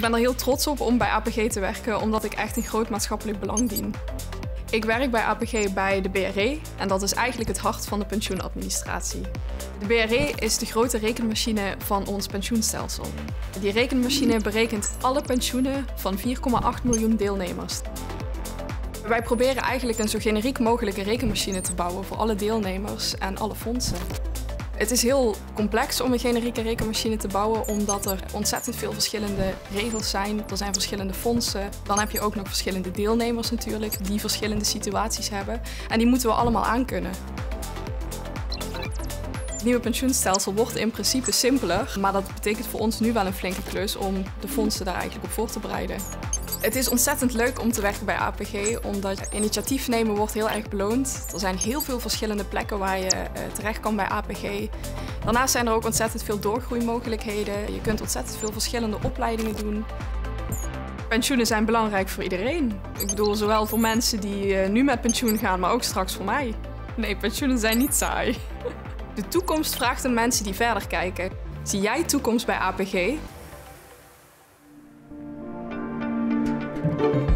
Ik ben er heel trots op om bij APG te werken, omdat ik echt een groot maatschappelijk belang dien. Ik werk bij APG bij de BRE en dat is eigenlijk het hart van de pensioenadministratie. De BRE is de grote rekenmachine van ons pensioenstelsel. Die rekenmachine berekent alle pensioenen van 4,8 miljoen deelnemers. Wij proberen eigenlijk een zo generiek mogelijke rekenmachine te bouwen voor alle deelnemers en alle fondsen. Het is heel complex om een generieke rekenmachine te bouwen, omdat er ontzettend veel verschillende regels zijn. Er zijn verschillende fondsen. Dan heb je ook nog verschillende deelnemers natuurlijk, die verschillende situaties hebben. En die moeten we allemaal aankunnen. Het nieuwe pensioenstelsel wordt in principe simpeler, maar dat betekent voor ons nu wel een flinke klus om de fondsen daar eigenlijk op voor te bereiden. Het is ontzettend leuk om te werken bij APG, omdat initiatief nemen wordt heel erg beloond. Er zijn heel veel verschillende plekken waar je uh, terecht kan bij APG. Daarnaast zijn er ook ontzettend veel doorgroeimogelijkheden. Je kunt ontzettend veel verschillende opleidingen doen. Pensioenen zijn belangrijk voor iedereen. Ik bedoel, zowel voor mensen die uh, nu met pensioen gaan, maar ook straks voor mij. Nee, pensioenen zijn niet saai. De toekomst vraagt aan mensen die verder kijken. Zie jij toekomst bij APG? Thank you.